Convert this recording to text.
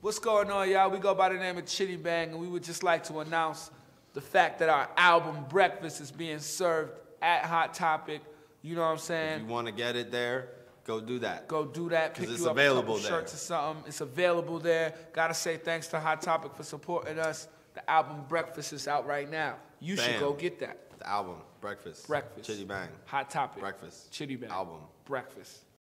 What's going on, y'all? We go by the name of Chiddy Bang, and we would just like to announce the fact that our album Breakfast is being served at Hot Topic. You know what I'm saying? If you want to get it there, go do that. Go do that. 'Cause Pick it's you up available a couple there. shirts or something. It's available there. Gotta say thanks to Hot Topic for supporting us. The album Breakfast is out right now. You should go get that. The album, Breakfast. Breakfast. Chiddy Bang. Hot Topic. Breakfast. Chiddy Bang. Album. Breakfast.